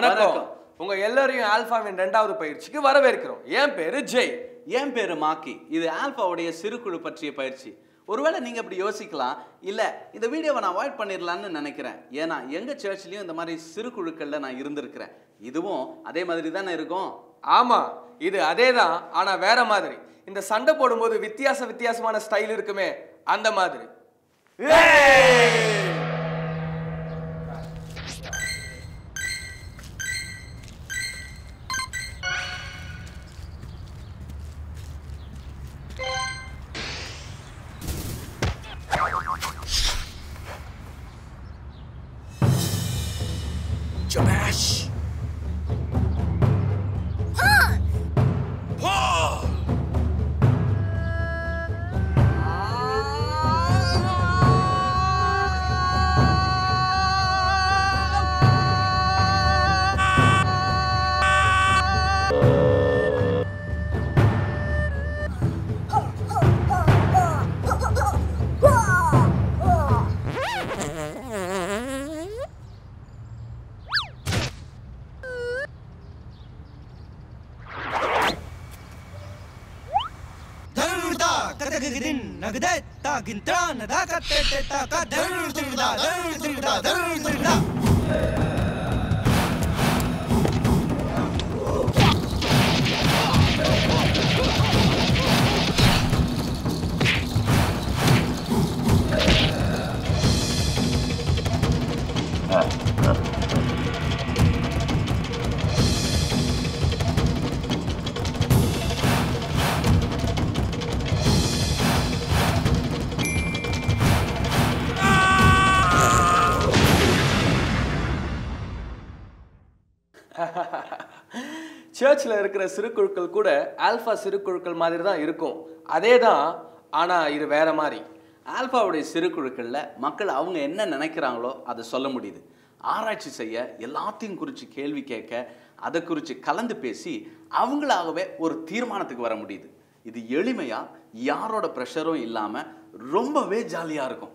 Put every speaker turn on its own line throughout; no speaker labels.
வணக்கம். உங்க எல்லாரையும் ஆல்பாவின் ரெண்டாவது பயிற்சிக்கு வரவேற்கிறோம். என் பேரு ஜெய்.
என் பேரு மாக்கி. இது ஆல்பாவுடைய சிறுகுழு பற்றிய பயிற்சி. ஒருவேளை நீங்க இப்படி யோசிக்கலாம். இல்ல இந்த வீடியோவை நான் அவாய்ட் பண்ணிடலாம்னு நினைக்கிறேன். ஏன்னா எங்க சர்ச்லயும் இந்த மாதிரி சிறு குழுக்கள்ல நான் இருந்திருக்கிறேன். இதுவும் அதே மாதிரி தானே இருக்கும்?
ஆமா இது அதேதான். ஆனா வேற மாதிரி. இந்த சண்டை போடும்போது வித்தியாச வித்தியாசமான ஸ்டைல் இருக்குமே அந்த மாதிரி.
ta ta
சர்ச்சில் இருக்கிற சிறு குழுக்கள் கூட ஆல்ஃபா சிறு குழுக்கள் மாதிரி தான் இருக்கும். அதே தான் ஆனால் இது வேற மாதிரி.
ஆல்ஃபாவுடைய சிறு குழுக்களில் மக்கள் அவங்க என்ன நினைக்கிறாங்களோ அதை சொல்ல முடியுது. ஆராய்ச்சி செய்ய எல்லாத்தையும் குறித்து கேள்வி கேட்க அதை குறித்து கலந்து பேசி அவங்களாகவே ஒரு தீர்மானத்துக்கு வர முடியுது. இது எளிமையாக யாரோட ப்ரெஷரும் இல்லாமல் ரொம்பவே ஜாலியாக இருக்கும்.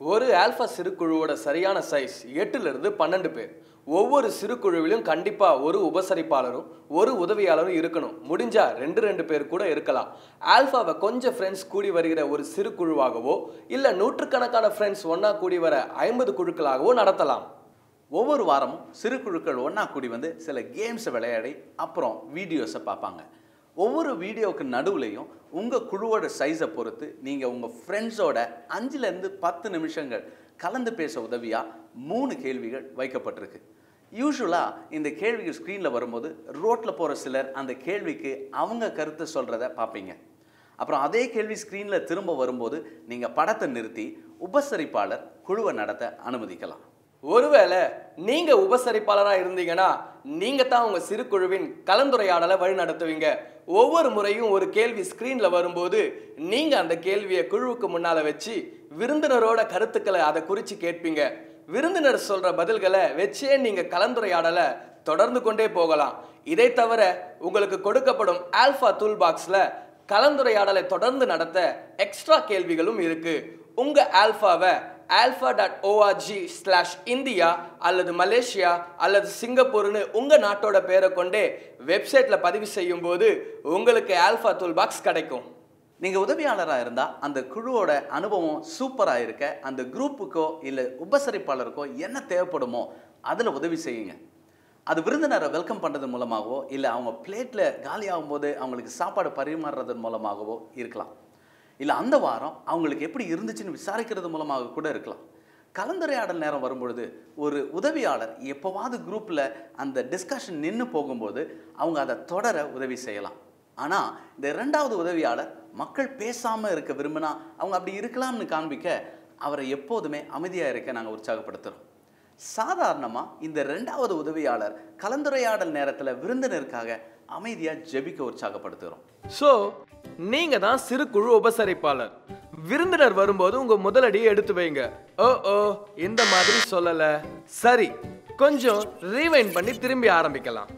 ஒரு ஆல்ஃபா சிறுக்குழுவோட சரியான சைஸ் எட்டுலேருந்து பன்னெண்டு பேர். ஒவ்வொரு சிறு குழுவிலும் கண்டிப்பாக ஒரு உபசரிப்பாளரும் ஒரு உதவியாளரும் இருக்கணும். முடிஞ்சா ரெண்டு ரெண்டு பேர் கூட இருக்கலாம். ஆல்ஃபாவை கொஞ்சம் ஃப்ரெண்ட்ஸ் கூடி வருகிற ஒரு சிறு குழுவாகவோ இல்லை நூற்றுக்கணக்கான ஃப்ரெண்ட்ஸ் ஒன்றா கூடி வர ஐம்பது குழுக்களாகவோ நடத்தலாம்.
ஒவ்வொரு வாரமும் சிறு குழுக்கள் ஒன்றா கூடி வந்து சில கேம்ஸை விளையாடி அப்புறம் வீடியோஸை பார்ப்பாங்க. ஒவ்வொரு வீடியோவுக்கு நடுவுலையும் உங்கள் குழுவோட சைஸை பொறுத்து நீங்கள் உங்கள் ஃப்ரெண்ட்ஸோட அஞ்சுலேருந்து பத்து நிமிஷங்கள் கலந்து பேச உதவியாக மூணு கேள்விகள் வைக்கப்பட்டிருக்கு. யூஸ்வலாக இந்த கேள்விகள் ஸ்க்ரீனில் வரும்போது ரோட்டில் போகிற சிலர் அந்த கேள்விக்கு அவங்க கருத்தை சொல்கிறத பார்ப்பீங்க. அப்புறம் அதே கேள்வி ஸ்க்ரீனில் திரும்ப வரும்போது நீங்கள் படத்தை நிறுத்தி உபசரிப்பாளர் குழுவை நடத்த அனுமதிக்கலாம்.
ஒருவேளை நீங்கள் உபசரிப்பாளராக இருந்தீங்கன்னா நீங்கள் தான் உங்கள் சிறு குழுவின் கலந்துரையாடலை வழி நடத்துவீங்க ஒவ்வொரு முறையும் ஒரு கேள்வி ஸ்க்ரீனில் வரும்போது நீங்கள் அந்த கேள்வியை குழுவுக்கு முன்னால் வச்சு விருந்தினரோட கருத்துக்களை அதை குறித்து கேட்பீங்க. விருந்தினர் சொல்கிற பதில்களை வச்சே நீங்கள் கலந்துரையாடலை தொடர்ந்து கொண்டே போகலாம். இதை தவிர உங்களுக்கு கொடுக்கப்படும் ஆல்ஃபா டூல் பாக்ஸில் கலந்துரையாடலை தொடர்ந்து நடத்த எக்ஸ்ட்ரா கேள்விகளும் இருக்குது உங்கள் ஆல்ஃபாவை alpha dot org slash India அல்லது மலேசியா அல்லது சிங்கப்பூர்னு உங்கள் நாட்டோட பேரை கொண்டே வெப்சைட்டில் பதிவு செய்யும் போது உங்களுக்கு ஆல்ஃபா டூல் பாக்ஸ் கிடைக்கும்.
நீங்கள் உதவியாளராக இருந்தால் அந்த குழுவோட அனுபவம் சூப்பராக இருக்க அந்த குரூப்புக்கோ இல்லை உபசரிப்பாளருக்கோ என்ன தேவைப்படுமோ அதில் உதவி செய்யுங்க. அது விருந்தினரை வெல்கம் பண்ணுறது மூலமாகவோ இல்லை அவங்க பிளேட்டில் காலியாகும் போது அவங்களுக்கு சாப்பாடு பரிமாறுறதன் மூலமாகவோ இருக்கலாம். இல்லை அந்த வாரம் அவங்களுக்கு எப்படி இருந்துச்சுன்னு விசாரிக்கிறது மூலமாக கூட இருக்கலாம். கலந்துரையாடல் நேரம் வரும்பொழுது ஒரு உதவியாளர் எப்போவாவது குரூப்பில் அந்த டிஸ்கஷன் நின்று போகும்போது அவங்க அதை தொடர உதவி செய்யலாம். ஆனால் இந்த ரெண்டாவது உதவியாளர் மக்கள் பேசாமல் இருக்க விரும்பினா அவங்க அப்படி இருக்கலாம்னு காண்பிக்க அவரை எப்போதுமே அமைதியாக இருக்க நாங்கள் உற்சாகப்படுத்துகிறோம் சாதாரணமாக இந்த ரெண்டாவது உதவியாளர் கலந்துரையாடல் நேரத்தில் விருந்தினருக்காக அமைதியாக ஜெபிக்க உற்சாகப்படுத்துகிறோம்
ஸோ நீங்கள் தான் சிறு குழு உபசரிப்பாளர். விருந்தினர் வரும்போது உங்கள் முதலடியை எடுத்து வைங்க. ஓ ஓ இந்த மாதிரி சொல்லலை. சரி கொஞ்சம் ரீவைண்ட் பண்ணி திரும்பி ஆரம்பிக்கலாம்.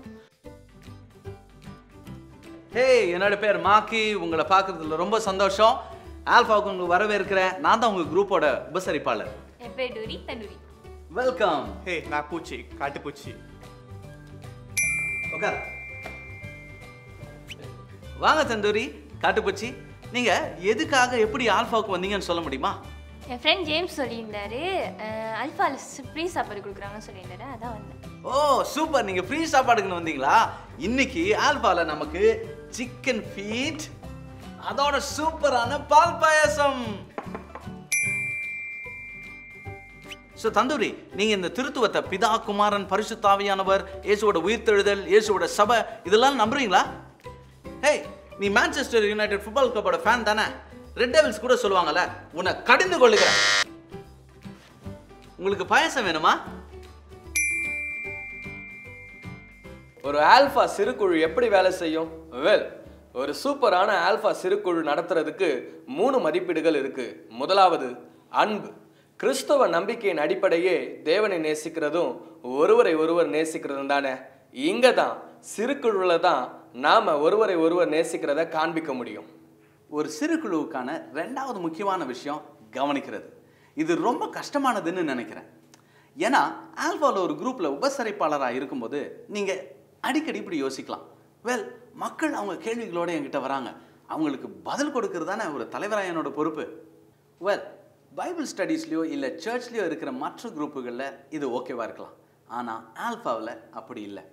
ஹே என்னோட பேர் மாக்கி. உங்களை பார்க்குறதுல ரொம்ப சந்தோஷம். ஆல்ஃபாவுக்கு உங்களுக்கு வரவேற்கிறேன். நான் தான் உங்கள் குரூப்போட உபசரிப்பாளர்.
என் பேர் டூரி தனுரி
வெல்கம்
ஹே நான் பூச்சி காட்டுப்பூச்சி.
உட்கார் வாங்க தந்தூரி காட்டுப்பூச்சி. நீங்க எதுக்காக எப்படி ஆல்ஃபாவுக்கு வந்தீங்கன்னு சொல்ல முடியுமா?
என் ஃப்ரெண்ட் ஜேம்ஸ் சொல்லியிருந்தாரு. அல்ஃபால ஃப்ரீ சாப்பாடு கொடுக்குறாங்கன்னு சொல்லியிருந்தாரு. அதான் வந்தேன்.
ஓ சூப்பர். நீங்க ஃப்ரீ சாப்பாடுக்குன்னு வந்தீங்களா? இன்னைக்கு ஆல்பால நமக்கு சிக்கன் ஃபீட் அதோட சூப்பரான பால் பாயாசம். ஸோ தந்தூரி நீங்க இந்த திருத்துவத்தை பிதா குமாரன் பரிசுத்தாவியானவர் இயேசுவோட உயிர்த்தெழுதல் இயேசுவோட சபை இதெல்லாம் நம்புறீங்களா? ஹேய் நீ மேன்செஸ்டர் யுனைடெட் ஃபுட்பால் கிளப்போட ஃபேன் தானே? ரெட் டெவில்ஸ் கூட சொல்லுவாங்கல்ல உன்னை கடிந்து கொள்ளுகிறேன். உங்களுக்கு பாயாசம் வேணுமா?
ஒரு ஆல்ஃபா சிறுகுழு எப்படி வேலை செய்யும்? வெல் ஒரு சூப்பரான ஆல்ஃபா சிறுகுழு நடத்துறதுக்கு மூணு மதிப்பீடுகள் இருக்கு. முதலாவது அன்பு. கிறிஸ்தவ நம்பிக்கையின் அடிப்படையே தேவனை நேசிக்கிறதும் ஒருவரை ஒருவர் நேசிக்கிறதும் தானே. இங்கே தான் சிறுகுழுவில் தான் நாம் ஒருவரை ஒருவர் நேசிக்கிறத காண்பிக்க முடியும்.
ஒரு சிறு குழுவுக்கான ரெண்டாவது முக்கியமான விஷயம் கவனிக்கிறது. இது ரொம்ப கஷ்டமானதுன்னு நினைக்கிறேன். ஏன்னா ஆல்ஃபாவில் ஒரு குரூப்பில் உபசரிப்பாளராக இருக்கும்போது நீங்கள் அடிக்கடி இப்படி யோசிக்கலாம். வெல் மக்கள் அவங்க கேள்விகளோடு என்கிட்ட வராங்க. அவங்களுக்கு பதில் கொடுக்கறது தானே ஒரு தலைவராக என்னோட பொறுப்பு? வெல் பைபிள் ஸ்டடீஸ்லையோ இல்லை சர்ச்லேயோ இருக்கிற மற்ற குரூப்புகளில் இது ஓகேவாக இருக்கலாம். ஆனால் ஆல்ஃபாவில் அப்படி இல்லை.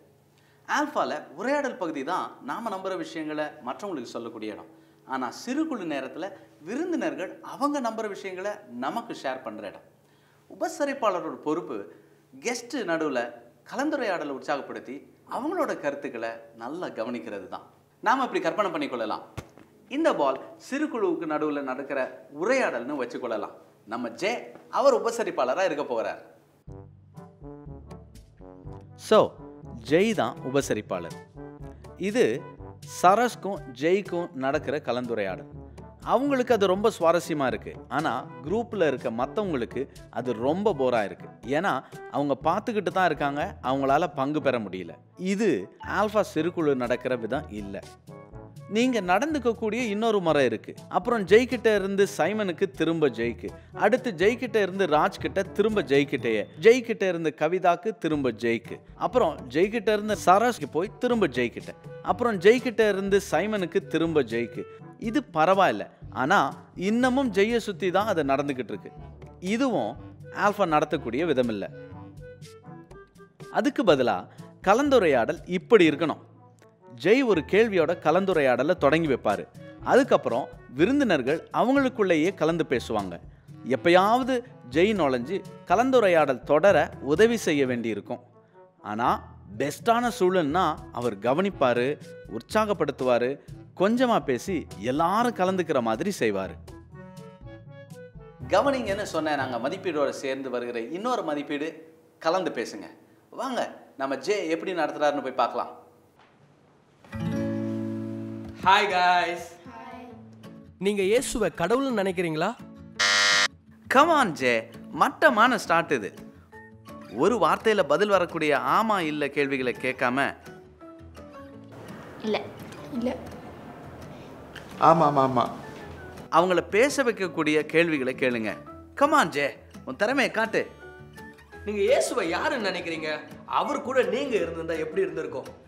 ஆல்ஃபாவில் உரையாடல் பகுதி தான் நாம் நம்புகிற விஷயங்களை மற்றவங்களுக்கு சொல்லக்கூடிய இடம். ஆனால் சிறு குழு நேரத்தில் விருந்தினர்கள் அவங்க நம்புகிற விஷயங்களை நமக்கு ஷேர் பண்ணுற இடம். உபசரிப்பாளரோட பொறுப்பு கெஸ்ட்டு நடுவில் கலந்துரையாடலை உற்சாகப்படுத்தி அவங்களோட கருத்துக்களை நல்லா கவனிக்கிறது தான். நாம் இப்படி கற்பனை பண்ணிக்கொள்ளலாம் இந்த பால் சிறு குழுவுக்கு நடுவில் நடக்கிற உரையாடல்னு வச்சுக்கொள்ளலாம் நம்ம ஜே அவர் உபசரிப்பாளராக இருக்க போகிறார் ஸோ ஜெய் தான் உபசரிப்பாளர். இது சரஸ்க்கும் ஜெய்க்கும் நடக்கிற கலந்துரையாடல். அவங்களுக்கு அது ரொம்ப சுவாரஸ்யமாக இருக்குது ஆனால் குரூப்பில் இருக்க மற்றவங்களுக்கு அது ரொம்ப போராக இருக்குது ஏன்னா அவங்க பார்த்துக்கிட்டு தான் இருக்காங்க அவங்களால பங்கு பெற முடியல. இது ஆல்ஃபா செருக்குழு நடக்கிற விதம் இல்லை. நீங்கள் நடந்துக்கக்கூடிய இன்னொரு முறை இருக்குது அப்புறம் ஜெய்கிட்ட இருந்து சைமனுக்கு திரும்ப ஜெய்க்கு. அடுத்து ஜெய்கிட்ட இருந்து ராஜ்கிட்ட திரும்ப ஜெய்கிட்டயே. ஜெய்கிட்ட இருந்து கவிதாக்கு திரும்ப ஜெய்க்கு. அப்புறம் ஜெய்கிட்ட இருந்து சரஸ்க்கு போய் திரும்ப ஜெய்கிட்ட. அப்புறம் ஜெய்கிட்ட இருந்து சைமனுக்கு திரும்ப ஜெய்க்கு. இது பரவாயில்ல. ஆனால் இன்னமும் ஜெய்யை சுற்றி தான் அது நடந்துக்கிட்டு இருக்கு. இதுவும் ஆல்ஃபா நடத்தக்கூடிய விதம் இல்லை அதுக்கு பதிலாக கலந்துரையாடல் இப்படி இருக்கணும். ஜெய் ஒரு கேள்வியோட கலந்துரையாடலை தொடங்கி வைப்பார். அதுக்கப்புறம் விருந்தினர்கள் அவங்களுக்குள்ளேயே கலந்து பேசுவாங்க. எப்பயாவது ஜெய் நுழைஞ்சு கலந்துரையாடல் தொடர உதவி செய்ய வேண்டியிருக்கும். ஆனால் பெஸ்ட்டான சூழல்னா அவர் கவனிப்பார் உற்சாகப்படுத்துவார் கொஞ்சமாக பேசி எல்லாரும் கலந்துக்கிற மாதிரி செய்வார். கவனிங்கன்னு சொன்ன நாங்கள் மதிப்பீடோடு சேர்ந்து வருகிற இன்னொரு மதிப்பீடு கலந்து பேசுங்க. வாங்க நம்ம ஜே எப்படி நடத்துறாருன்னு போய் பார்க்கலாம்.
ஹாய் காய்ஸ் நீங்க இயேசுவை கடவுள்னு நினைக்கிறீங்களா?
கமான் ஜே மட்டமான ஸ்டார்ட் இது. ஒரு வார்த்தையில் பதில் வரக்கூடிய ஆமா இல்லை கேள்விகளை கேட்காம.
இல்லை. இல்லை.
ஆமாம் ஆமாம். ஆமாம்
அவங்கள பேச வைக்கக்கூடிய கேள்விகளை கேளுங்க. கமான் ஜே உன் திறமையை காட்டு.
நீங்க இயேசுவை யாருன்னு நினைக்கிறீங்க? அவர் கூட நீங்க இருந்திருந்தா எப்படி இருந்திருக்கும்?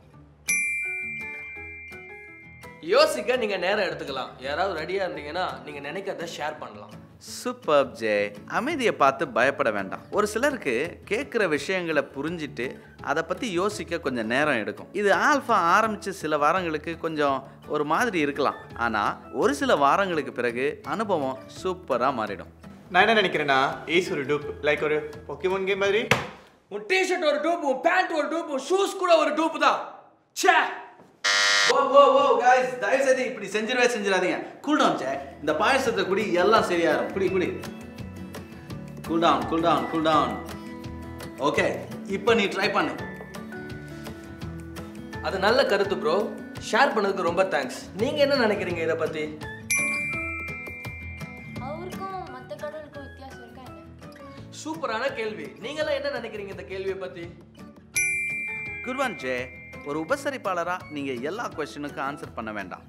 யோசிக்க நீங்க நேரம் எடுத்துக்கலாம். யாராவது ரெடியா இருந்தீங்கன்னா நீங்க நினைக்கிறத ஷேர் பண்ணலாம்.
சூப்பர் ஜே அமைதியை பார்த்து பயப்பட வேண்டாம். ஒரு சிலருக்கு கேட்குற விஷயங்களை புரிஞ்சிட்டு அதை பற்றி யோசிக்க கொஞ்சம் நேரம் எடுக்கும். இது ஆல்ஃபா ஆரம்பித்து சில வாரங்களுக்கு கொஞ்சம் ஒரு மாதிரி இருக்கலாம். ஆனால் ஒரு சில வாரங்களுக்கு பிறகு அனுபவம் சூப்பராக மாறிடும்.
நான் என்ன நினைக்கிறேன்னா ஏஸ் ஒரு டூப் லைக் ஒரு பொக்கிமோன் கேம் மாதிரி.
உன் டிஷர்ட் ஒரு டூப் உன் பேண்ட் ஒரு டூப் ஷூஸ் கூட ஒரு டூப் தான். ச்சே!
ஓ ஓ காய்ஸ் தயவு செய்து இப்படி செஞ்சிடவே செஞ்சிடாதீங்க. கூல் டவுன் சே இந்த பாயசத்தை குடி எல்லாம் சரியாயிரும். குடி குடி. Cool down cool down cool down okay இப்போ நீ ட்ரை பண்ணு.
அது நல்ல கருத்து ப்ரோ ஷேர் பண்ணதுக்கு ரொம்ப தேங்க்ஸ் நீங்க என்ன நினைக்கிறீங்க இதை பத்தி? சூப்பரான கேள்வி. நீங்களாம் என்ன நினைக்கிறீங்க இந்த கேள்வியை பத்தி?
குர்வான் ஜே ஒரு உபசரிப்பாளராக நீங்கள் எல்லா கொஸ்டினுக்கும் ஆன்சர் பண்ண வேண்டாம்.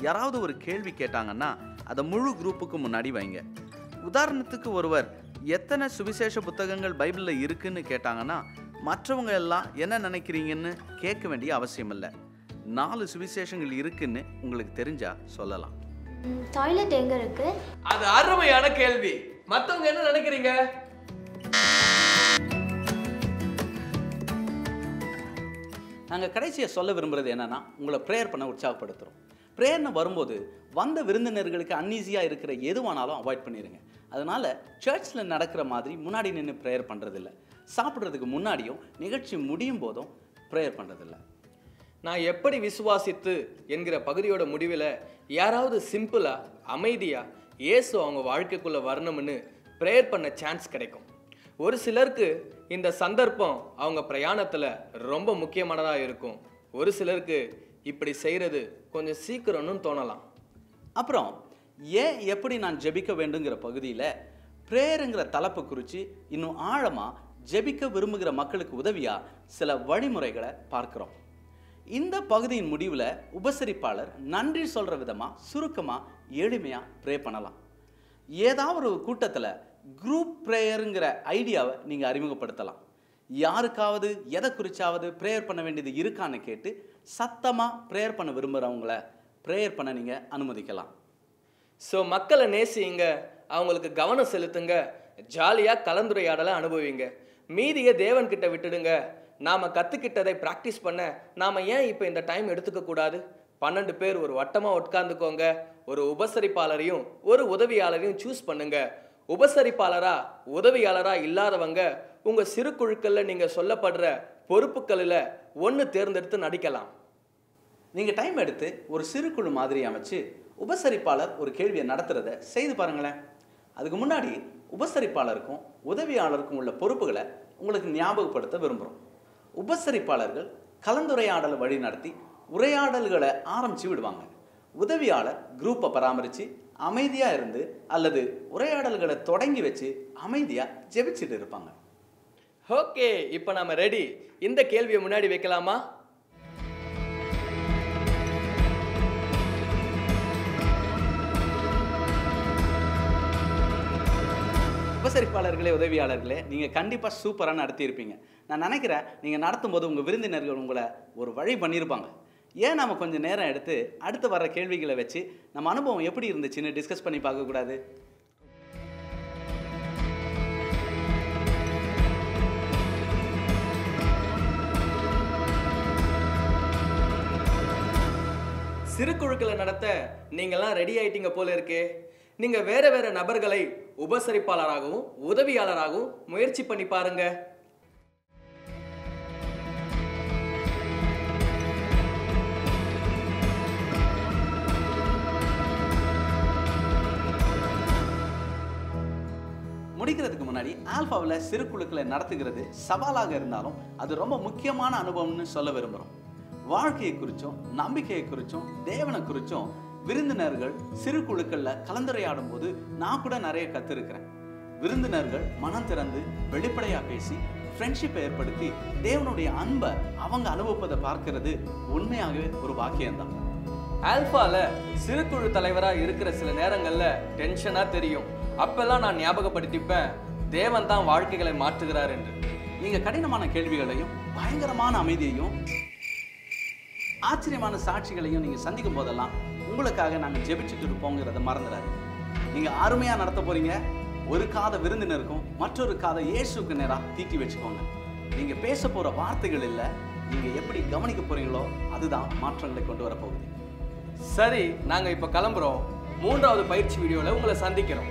யாராவது ஒரு கேள்வி கேட்டாங்கன்னா அதை முழு குரூப்புக்கு முன்னாடி வைங்க. உதாரணத்துக்கு ஒருவர் எத்தனை சுவிசேஷ புத்தகங்கள் பைபிளில் இருக்குன்னு கேட்டாங்கன்னா மற்றவங்க எல்லாம் என்ன நினைக்கிறீங்கன்னு கேட்க வேண்டிய அவசியம் இல்லை. நாலு சுவிசேஷங்கள் இருக்குன்னு உங்களுக்கு தெரிஞ்சா சொல்லலாம்.
டாய்லெட் எங்கே இருக்கு?
அது அருமையான கேள்வி. மத்தவங்க என்ன நினைக்கிறீங்க?
நாங்கள் கடைசியை சொல்ல விரும்புகிறது என்னன்னா உங்களை ப்ரேயர் பண்ண உற்சாகப்படுத்துகிறோம் ப்ரேயர்னு வரும்போது வந்த விருந்தினர்களுக்கு அன்ஈஸியாக இருக்கிற எதுவானாலும் அவாய்ட் பண்ணிடுங்க அதனால் சர்ச்சில் நடக்கிற மாதிரி முன்னாடி நின்று ப்ரேயர் பண்ணுறதில்ல சாப்பிட்றதுக்கு முன்னாடியும் நிகழ்ச்சி முடியும் போதும் ப்ரேயர் பண்ணுறதில்ல
நான் எப்படி விசுவாசித்து என்கிற பகுதியோட முடிவில் யாராவது சிம்பிளாக அமைதியாக இயேசு அவங்க வாழ்க்கைக்குள்ளே வரணும்னு ப்ரேயர் பண்ண சான்ஸ் கிடைக்கும். ஒரு சிலருக்கு இந்த சந்தர்ப்பம் அவங்க பிரயாணத்தில் ரொம்ப முக்கியமானதாக இருக்கும். ஒரு சிலருக்கு இப்படி செய்கிறது கொஞ்சம் சீக்கிரம்னு தோணலாம்.
அப்புறம் ஏன் எப்படி நான் ஜெபிக்க வேண்டுங்கிற பகுதியில் ப்ரேயருங்கிற தலைப்பு குறித்து இன்னும் ஆழமாக ஜெபிக்க விரும்புகிற மக்களுக்கு உதவியாக சில வழிமுறைகளை பார்க்குறோம். இந்த பகுதியின் முடிவில் உபசரிப்பாளர் நன்றி சொல்கிற விதமாக சுருக்கமாக எளிமையாக ப்ரே பண்ணலாம். ஏதாவது ஒரு கூட்டத்தில் குரூப் ப்ரேயருங்கிற ஐடியாவை நீங்கள் அறிமுகப்படுத்தலாம். யாருக்காவது எதை குறிச்சாவது ப்ரேயர் பண்ண வேண்டியது இருக்கான்னு கேட்டு சத்தமாக ப்ரேயர் பண்ண விரும்புகிறவங்கள ப்ரேயர் பண்ண நீங்கள் அனுமதிக்கலாம்.
ஸோ மக்களை நேசிங்க அவங்களுக்கு கவனம் செலுத்துங்க ஜாலியாக கலந்துரையாடலை அனுபவிங்க. மீதியை தேவன்கிட்ட விட்டுடுங்க. நாம் கற்றுக்கிட்டதை ப்ராக்டிஸ் பண்ண நாம் ஏன் இப்போ இந்த டைம் எடுத்துக்கக்கூடாது பன்னெண்டு பேர் ஒரு வட்டமாக உட்காந்துக்கோங்க ஒரு உபசரிப்பாளரையும் ஒரு உதவியாளரையும் சூஸ் பண்ணுங்கள் உபசரிப்பாளராக உதவியாளராக இல்லாதவங்க உங்கள் சிறு குழுக்களில் நீங்கள் சொல்லப்படுற பொறுப்புகளில் ஒன்று தேர்ந்தெடுத்து நடிக்கலாம்.
நீங்கள் டைம் எடுத்து ஒரு சிறு குழு மாதிரி அமைச்சு உபசரிப்பாளர் ஒரு கேள்வியை நடத்துகிறத செய்து பாருங்களேன். அதுக்கு முன்னாடி உபசரிப்பாளருக்கும் உதவியாளருக்கும் உள்ள பொறுப்புகளை உங்களுக்கு ஞாபகப்படுத்த விரும்புகிறோம் உபசரிப்பாளர்கள் கலந்துரையாடலை வழி நடத்தி உரையாடல்களை ஆரம்பித்து விடுவாங்க. உதவியாளர் குரூப்பை பராமரித்து அமைதியாக இருந்து அல்லது உரையாடல்களை தொடங்கி வச்சு அமைதியாக ஜெபிச்சுட்டு இருப்பாங்க.
ஓகே இப்போ நாம ரெடி இந்த கேள்வியை முன்னாடி வைக்கலாமா?
உபசரிப்பாளர்களே உதவியாளர்களே நீங்கள் கண்டிப்பாக சூப்பராக நடத்தியிருப்பீங்க. நான் நினைக்கிறேன் நீங்கள் நடத்தும் போது உங்கள் விருந்தினர்கள் உங்களை ஒரு வழி பண்ணியிருப்பாங்க. ஏன் நம்ம கொஞ்சம் நேரம் எடுத்து அடுத்து வர கேள்விகளை வச்சு நம்ம அனுபவம் எப்படி இருந்துச்சுன்னு டிஸ்கஸ் பண்ணி பார்க்கக்கூடாது
சிறு குழுக்களை நடத்த நீங்கள்லாம் ரெடி ஆயிட்டீங்க போல இருக்கே. நீங்கள் வேற வேற நபர்களை உபசரிப்பாளராகவும் உதவியாளராகவும் முயற்சி பண்ணி பாருங்கள்
முடிக்கிறதுக்கு முன்னாடி ஆல்ஃபாவில் சிறு குழுக்களை நடத்துகிறது சவாலாக இருந்தாலும் அது ரொம்ப முக்கியமான அனுபவம்னு சொல்ல விரும்புகிறோம். வாழ்க்கையை குறித்தும் நம்பிக்கையை குறித்தும் தேவனை குறித்தும் விருந்தினர்கள் சிறு குழுக்களில் கலந்துரையாடும் போது நான் கூட நிறைய கற்றுருக்கிறேன் விருந்தினர்கள் மனம் திறந்து வெளிப்படையாக பேசி ஃப்ரெண்ட்ஷிப்பை ஏற்படுத்தி தேவனுடைய அன்பை அவங்க அனுபவிப்பதை பார்க்கறது உண்மையாகவே ஒரு பாக்கியம்தான்.
ஆல்ஃபாவில் சிறு குழு தலைவராக இருக்கிற சில நேரங்களில் டென்ஷனாக தெரியும். அப்பெல்லாம் நான் ஞாபகப்படுத்திப்பேன் தேவன் தான் வாழ்க்கைகளை மாற்றுகிறார் என்று.
நீங்க கடினமான கேள்விகளையும் பயங்கரமான அமைதியையும் ஆச்சரியமான சாட்சிகளையும் நீங்க சந்திக்கும் போதெல்லாம் உங்களுக்காக நாங்கள் ஜெபிச்சுட்டு இருப்போங்கிறத மறந்துடாது நீங்க அருமையா நடத்த போறீங்க ஒரு காத விருந்தினருக்கும் மற்றொரு காத இயேசுக்கு நேரா தீட்டி வச்சுக்கோங்க. நீங்க பேச போற வார்த்தைகள் இல்ல நீங்க எப்படி கவனிக்க போறீங்களோ அதுதான் மாற்றங்களை கொண்டு வரப்போகுது.
சரி நாங்க இப்ப கிளம்புறோம். மூன்றாவது பயிற்சி வீடியோல உங்களை சந்திக்கிறோம்.